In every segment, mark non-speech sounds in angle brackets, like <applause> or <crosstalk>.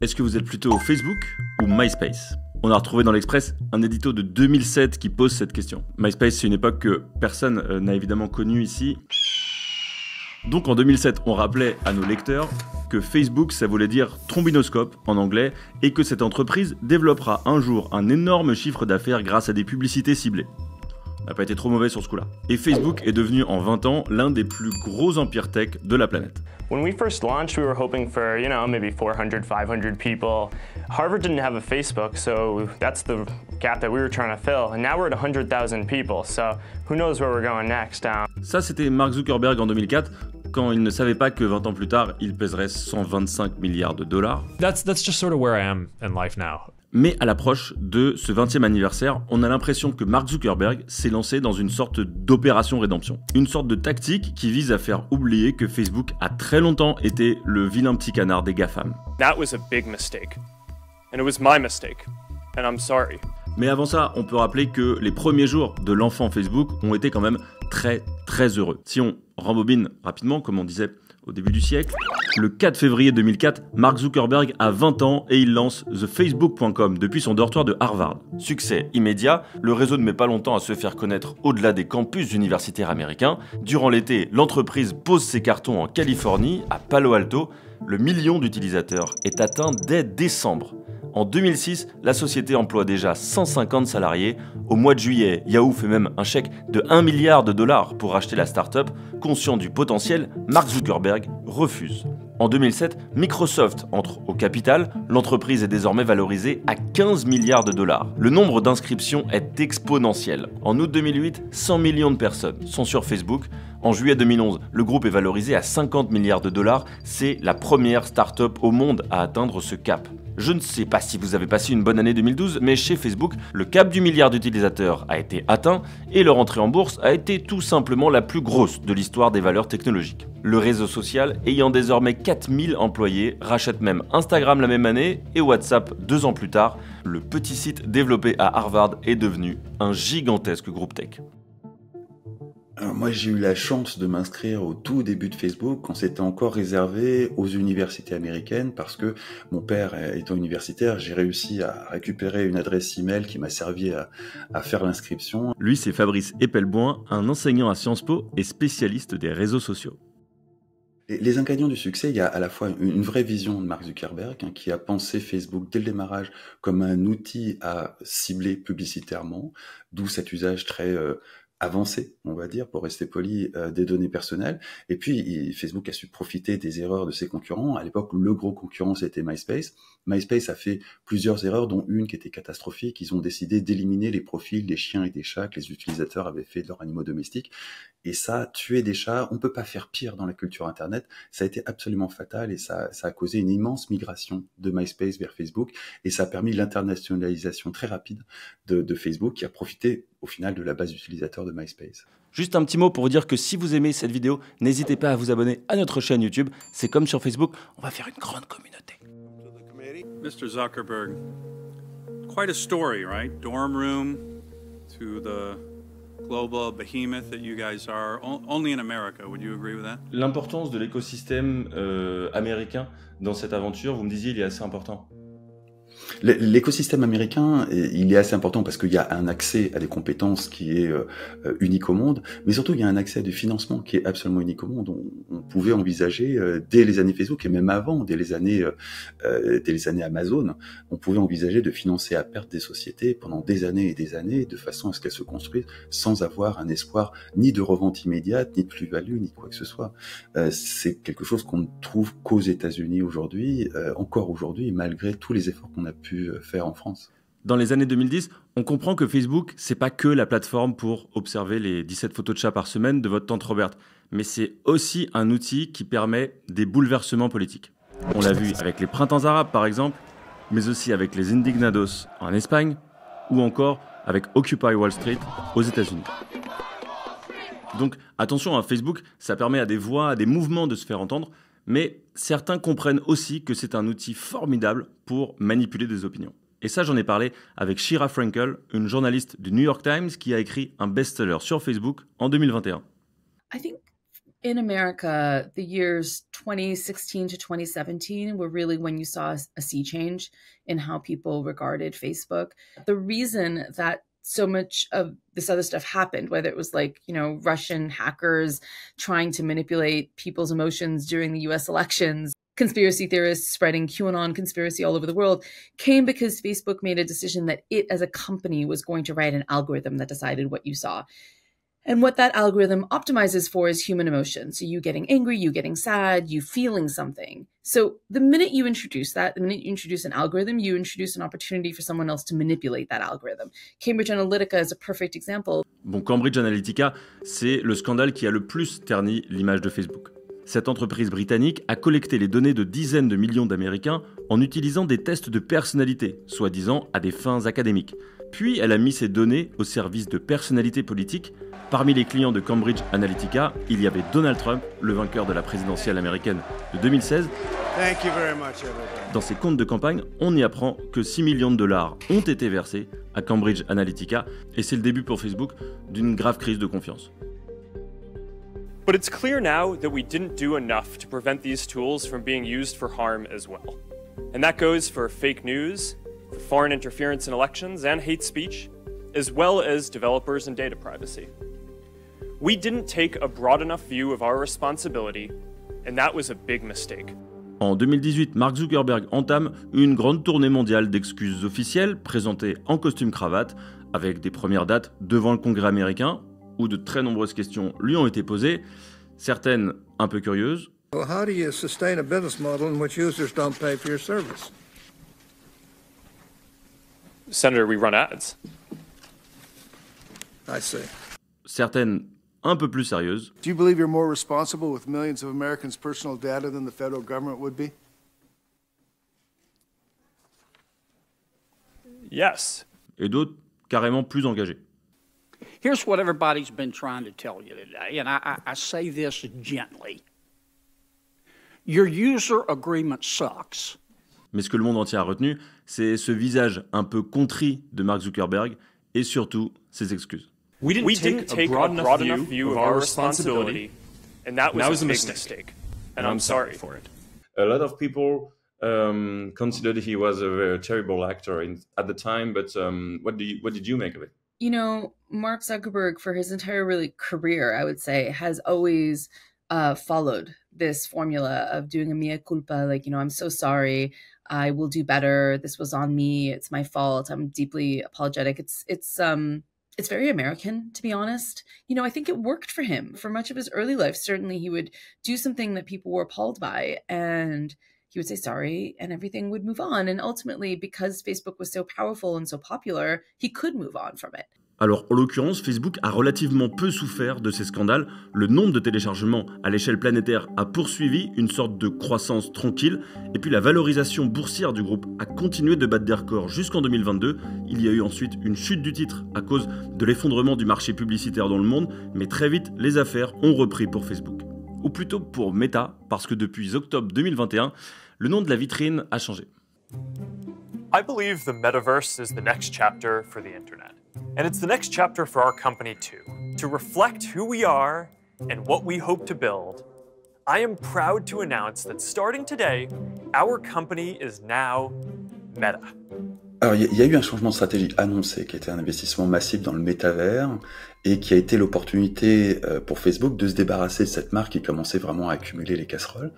Est-ce que vous êtes plutôt Facebook ou MySpace? On a retrouvé dans l'Express un édito de 2007 qui pose cette question. MySpace, c'est une époque que personne euh, n'a évidemment connue ici. Donc en 2007, on rappelait à nos lecteurs que Facebook, ça voulait dire trombinoscope en anglais, et que cette entreprise développera un jour un énorme chiffre d'affaires grâce à des publicités ciblées. N'a pas été trop mauvais sur ce coup-là. Et Facebook est devenu en 20 ans l'un des plus gros empires tech de la planète. When we first launched, we were hoping for, you know, maybe 400, 500 people. Harvard didn't have a Facebook, so that's the gap that we were trying to fill. And now we're at 100,000 people, so who knows where we're going next. Um, Ça, c'était Mark Zuckerberg en 2004, quand il ne savait pas que 20 ans plus tard, il pèserait 125 milliards de dollars. That's that's just sort of where I am in life now. Mais à l'approche de ce 20e anniversaire, on a l'impression que Mark Zuckerberg s'est lancé dans une sorte d'opération rédemption. Une sorte de tactique qui vise à faire oublier que Facebook a très longtemps été le vilain petit canard des GAFAM. That was a big mistake. And it was my mistake. And I'm sorry. Mais avant ça, on peut rappeler que les premiers jours de l'enfant Facebook ont été quand même très très heureux. Si on rembobine rapidement, comme on disait au début du siècle, le 4 février 2004, Mark Zuckerberg a 20 ans et il lance TheFacebook.com depuis son dortoir de Harvard. Succès immédiat, le réseau ne met pas longtemps à se faire connaître au-delà des campus universitaires américains. Durant l'été, l'entreprise pose ses cartons en Californie, à Palo Alto. Le million d'utilisateurs est atteint dès décembre. En 2006, la société emploie déjà 150 salariés. Au mois de juillet, Yahoo fait même un chèque de 1 milliard de dollars pour racheter la start-up. Conscient du potentiel, Mark Zuckerberg refuse. En 2007, Microsoft entre au capital, l'entreprise est désormais valorisée à 15 milliards de dollars. Le nombre d'inscriptions est exponentiel. En août 2008, 100 millions de personnes sont sur Facebook. En juillet 2011, le groupe est valorisé à 50 milliards de dollars. C'est la première start-up au monde à atteindre ce cap. Je ne sais pas si vous avez passé une bonne année 2012, mais chez Facebook, le cap du milliard d'utilisateurs a été atteint et leur entrée en bourse a été tout simplement la plus grosse de l'histoire des valeurs technologiques. Le réseau social, ayant désormais 4000 employés, rachète même Instagram la même année et WhatsApp deux ans plus tard. Le petit site développé à Harvard est devenu un gigantesque groupe tech. Alors moi, j'ai eu la chance de m'inscrire au tout début de Facebook quand c'était encore réservé aux universités américaines parce que mon père étant universitaire, j'ai réussi à récupérer une adresse email qui m'a servi à, à faire l'inscription. Lui, c'est Fabrice Epelboin, un enseignant à Sciences Po et spécialiste des réseaux sociaux. Les, ingrédients du succès, il y a à la fois une, une vraie vision de Mark Zuckerberg hein, qui a pensé Facebook dès le démarrage comme un outil à cibler publicitairement, d'où cet usage très euh, avancé, on va dire, pour rester poli, euh, des données personnelles. Et puis, Facebook a su profiter des erreurs de ses concurrents. À l'époque, le gros concurrent, c'était MySpace. MySpace a fait plusieurs erreurs, dont une qui était catastrophique. Ils ont décidé d'éliminer les profils des chiens et des chats que les utilisateurs avaient fait de leurs animaux domestiques. Et ça, tuer des chats, on peut pas faire pire dans la culture Internet. Ça a été absolument fatal et ça, ça a causé une immense migration de MySpace vers Facebook. Et ça a permis l'internationalisation très rapide de, de Facebook qui a profité au final de la base d'utilisateurs de MySpace. Juste un petit mot pour vous dire que si vous aimez cette vidéo, n'hésitez pas à vous abonner à notre chaîne YouTube. C'est comme sur Facebook, on va faire une grande communauté. Mr. Zuckerberg, quite a story, right? Dorm room to the global behemoth that you guys are, only in America. Would you agree with that? L'importance de l'écosystème euh, américain dans cette aventure, vous me disiez, il est assez important. L'écosystème américain, il est assez important parce qu'il y a un accès à des compétences qui est euh, unique au monde, mais surtout il y a un accès à du financement qui est absolument unique au monde. On, pouvait envisager euh, dès les années Facebook et même avant, dès les années, euh, dès les années Amazon, on pouvait envisager de financer à perte des sociétés pendant des années et des années, de façon à ce qu'elles se construisent sans avoir un espoir ni de revente immédiate, ni de plus-value, ni quoi que ce soit. C'est quelque chose qu'on ne trouve qu'aux États-Unis aujourd'hui, encore aujourd'hui, malgré tous les efforts qu'on a pu euh, faire en France. Dans les années 2010, on comprend que Facebook, c'est pas que la plateforme pour observer les 17 photos de chats par semaine de votre tante Roberte, mais c'est aussi un outil qui permet des bouleversements politiques. On l'a vu avec les printemps arabes par exemple, mais aussi avec les Indignados en Espagne, ou encore avec Occupy Wall Street aux États-Unis. Donc attention, à Facebook, ça permet à des voix, à des mouvements de se faire entendre, mais certains comprennent aussi que c'est un outil formidable pour manipuler des opinions. Et ça, j'en ai parlé avec Shira Frankel, une journaliste du New York Times qui a écrit un best-seller sur Facebook en 2021. I think in America, the years 2016 to 2017 were really when you saw a sea change in how people regarded Facebook. The reason that so much of this other stuff happened, whether it was like, you know, Russian hackers trying to manipulate people's emotions during the US elections, conspiracy theorists spreading QAnon conspiracy all over the world, came because Facebook made a decision that it as a company was going to write an algorithm that decided what you saw. And what that algorithm optimizes for is human emotion. So you getting angry, you getting sad, you feeling something. So the minute you introduce that, the minute you introduce an algorithm, you introduce an opportunity for someone else to manipulate that algorithm. Cambridge Analytica is a perfect example. Bon, Cambridge Analytica, c'est le scandale qui a le plus terni l'image de Facebook. Cette entreprise britannique a collecté les données de dizaines de millions d'Américains en utilisant des tests de personnalité, soi-disant à des fins académiques. Puis elle a mis ces données au service de personnalités politiques Parmi les clients de Cambridge Analytica, il y avait Donald Trump, le vainqueur de la présidentielle américaine de 2016. Dans ses comptes de campagne, on y apprend que 6 millions de dollars ont été versés à Cambridge Analytica et c'est le début pour Facebook d'une grave crise de confiance. But it's clear now that we didn't do enough to prevent these tools from being used for harm as well. And that goes for fake news, for foreign interference in elections and hate speech, as well as developers and data privacy. We didn't take a broad enough view of our responsibility, and that was a big mistake. En 2018, Mark Zuckerberg entame une grande tournée mondiale d'excuses officielles présentées en costume cravate, avec des premières dates devant le Congrès américain, où de très nombreuses questions lui ont été posées, certaines un peu curieuses. Well, how do you sustain a business model in which users don't pay for your service? Senator, we run ads. I see. Certaines un peu plus sérieuse. Do you believe you're more responsible with millions of Americans' personal data than the federal government would be? Yes. Et d'autres carrément plus engagées. Here's what everybody's been trying to tell you today, and I, I, I say this gently. Your user agreement sucks. Mais ce que le monde entier a retenu, c'est ce visage un peu contrit de Mark Zuckerberg et surtout ses excuses. We didn't, we take, didn't take, a broad, a broad enough, view, of our responsibility, and that was, that was a, a mistake. mistake. And, and I'm, I'm sorry for it. A lot of people um, considered he was a very terrible actor in, at the time, but um, what, do you, what did you make of it? You know, Mark Zuckerberg, for his entire really career, I would say, has always uh, followed this formula of doing a mea culpa, like, you know, I'm so sorry. I will do better. This was on me. It's my fault. I'm deeply apologetic. It's it's um it's very American, to be honest. You know, I think it worked for him for much of his early life. Certainly, he would do something that people were appalled by, and he would say sorry, and everything would move on. And ultimately, because Facebook was so powerful and so popular, he could move on from it. Alors, en l'occurrence, Facebook a relativement peu souffert de ces scandales. Le nombre de téléchargements à l'échelle planétaire a poursuivi une sorte de croissance tranquille. Et puis, la valorisation boursière du groupe a continué de battre des records jusqu'en 2022. Il y a eu ensuite une chute du titre à cause de l'effondrement du marché publicitaire dans le monde. Mais très vite, les affaires ont repris pour Facebook. Ou plutôt pour Meta, parce que depuis octobre 2021, le nom de la vitrine a changé. I believe the metaverse is the next chapter for the internet. And it's the next chapter for our company too. To reflect who we are and what we hope to build, I am proud to announce that starting today, our company is now Meta. Alors, il y, a eu un changement de stratégie annoncé, qui était un investissement massif dans le métavers, et qui a été l'opportunité euh, pour Facebook de se débarrasser de cette marque qui commençait vraiment à accumuler les casseroles,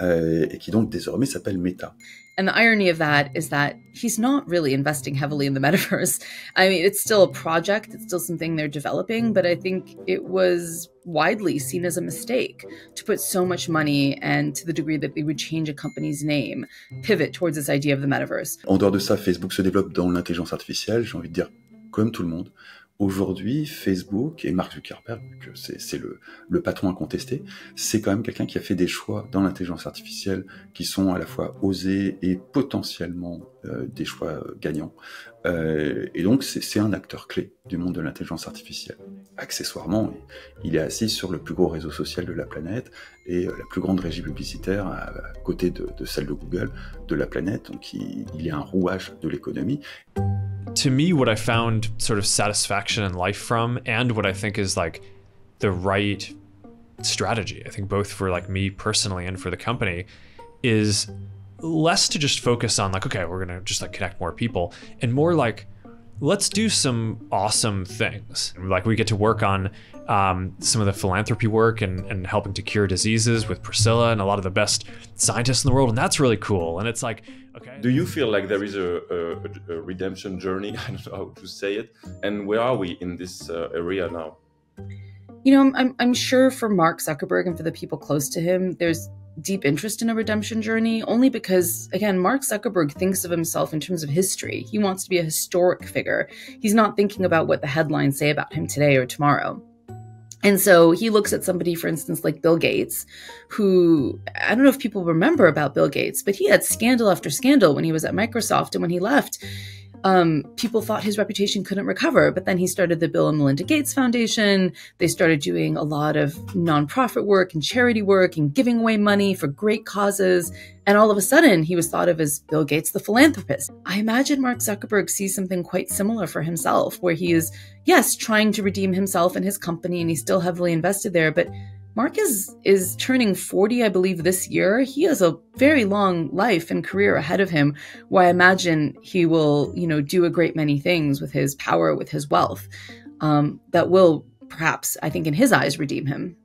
euh, et qui donc désormais s'appelle Meta. And the irony of that is that he's not really investing heavily in the <laughs> metaverse. I mean, it's still a project, it's still something they're developing, but I think it was widely seen as a mistake to put so much money and to the degree that they would change a company's name, pivot towards this idea of the metaverse. En dehors de ça, Facebook se développe dans l'intelligence artificielle, j'ai envie de dire, comme tout le monde. Aujourd'hui, Facebook et Mark Zuckerberg, c'est le, le, patron incontesté, c'est quand même quelqu'un qui a fait des choix dans l'intelligence artificielle qui sont à la fois osés et potentiellement euh, des choix euh, gagnants. Euh, et donc, c'est un acteur clé du monde de l'intelligence artificielle. Accessoirement, il est assis sur le plus gros réseau social de la planète et la plus grande régie publicitaire à, côté de, de, celle de Google de la planète. Donc, il, il est un rouage de l'économie. To me, what I found sort of satisfaction in life from, and what I think is like the right strategy. I think both for like me personally and for the company is less to just focus on like, okay, we're gonna just like connect more people, and more like, let's do some awesome things. Like we get to work on um, some of the philanthropy work and, and helping to cure diseases with Priscilla and a lot of the best scientists in the world, and that's really cool. And it's like, okay. Do you feel like there is a, a, a redemption journey? <laughs> I don't know how to say it. And where are we in this uh, area now? You know, I'm, I'm sure for Mark Zuckerberg and for the people close to him, there's deep interest in a redemption journey only because, again, Mark Zuckerberg thinks of himself in terms of history. He wants to be a historic figure. He's not thinking about what the headlines say about him today or tomorrow. And so he looks at somebody, for instance, like Bill Gates, who I don't know if people remember about Bill Gates, but he had scandal after scandal when he was at Microsoft. And when he left, um, people thought his reputation couldn't recover. But then he started the Bill and Melinda Gates Foundation. They started doing a lot of nonprofit work and charity work and giving away money for great causes. And all of a sudden, he was thought of as Bill Gates, the philanthropist. I imagine Mark Zuckerberg sees something quite similar for himself, where he is, yes, trying to redeem himself and his company, and he's still heavily invested there, but Is is turning 40, I believe, this year. He has a very long life and career ahead of him, where I imagine he will, you know, do a great many things with his power, with his wealth, um, that will perhaps, I think, in his eyes, redeem him.